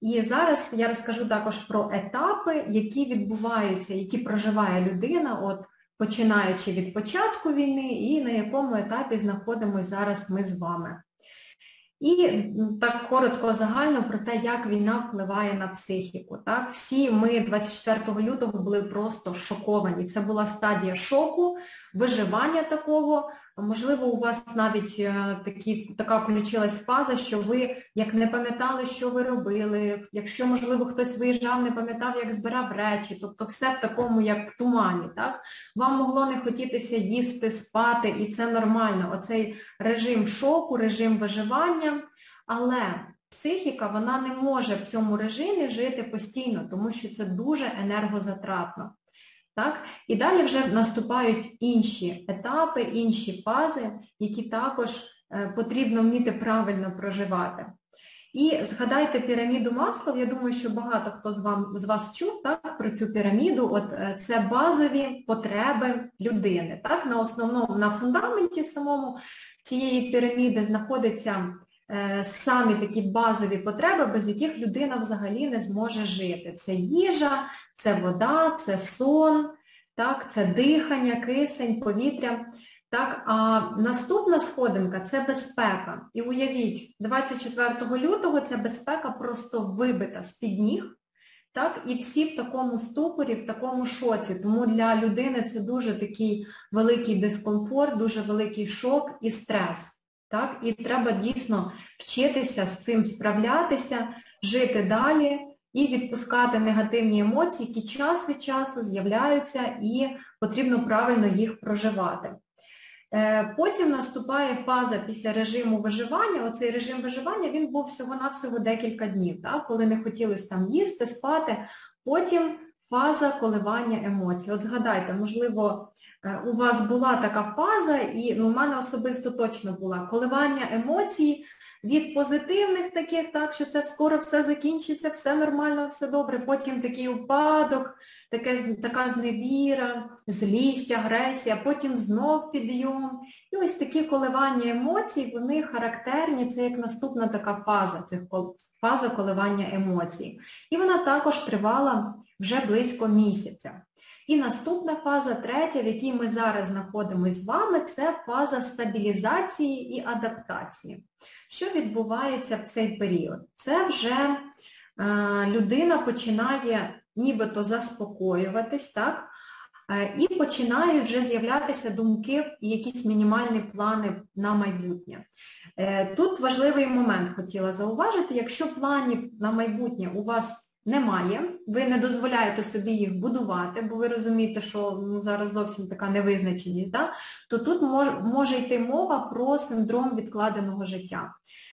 І зараз я розкажу також про етапи, які відбуваються, які проживає людина, от починаючи від початку війни і на якому етапі знаходимося зараз ми з вами. І так коротко загально про те, як війна впливає на психіку. Так? Всі ми 24 лютого були просто шоковані. Це була стадія шоку, виживання такого, Можливо, у вас навіть е, такі, така включилась фаза, що ви як не пам'ятали, що ви робили, якщо, можливо, хтось виїжджав, не пам'ятав, як збирав речі, тобто все в такому, як в тумані. так? Вам могло не хотітися їсти, спати, і це нормально. Оцей режим шоку, режим виживання, але психіка вона не може в цьому режимі жити постійно, тому що це дуже енергозатратно. Так? І далі вже наступають інші етапи, інші фази, які також е, потрібно вміти правильно проживати. І згадайте піраміду Маслов, я думаю, що багато хто з вам, з вас чув так, про цю піраміду. От е, Це базові потреби людини. Так? На основному, на фундаменті самому цієї піраміди знаходиться самі такі базові потреби, без яких людина взагалі не зможе жити. Це їжа, це вода, це сон, так, це дихання, кисень, повітря. Так, А наступна сходинка це безпека. І уявіть, 24 лютого ця безпека просто вибита з-під ніг. Так, І всі в такому ступорі, в такому шоці. Тому для людини це дуже такий великий дискомфорт, дуже великий шок і стрес. Так? І треба дійсно вчитися з цим справлятися, жити далі і відпускати негативні емоції, які час від часу з'являються і потрібно правильно їх проживати. Е, потім наступає фаза після режиму виживання. Оцей режим виживання він був всього-навсього декілька днів, так? коли не хотілося там їсти, спати. Потім фаза коливання емоцій. От згадайте, можливо, Е, у вас була така фаза, і ну, у мене особисто точно була коливання емоцій від позитивних таких, так, що це скоро все закінчиться, все нормально, все добре, потім такий упадок, таке, така зневіра, злість, агресія, потім знов підйом. І ось такі коливання емоцій, вони характерні, це як наступна така фаза, це фаза коливання емоцій. І вона також тривала вже близько місяця. І наступна фаза, третя, в якій ми зараз знаходимося з вами, це фаза стабілізації і адаптації. Що відбувається в цей період? Це вже е, людина починає нібито заспокоюватись, так? Е, і починають вже з'являтися думки і якісь мінімальні плани на майбутнє. Е, тут важливий момент хотіла зауважити, якщо планів на майбутнє у вас немає, ви не дозволяєте собі їх будувати, бо ви розумієте, що ну, зараз зовсім така невизначеність, да? то тут мож, може йти мова про синдром відкладеного життя.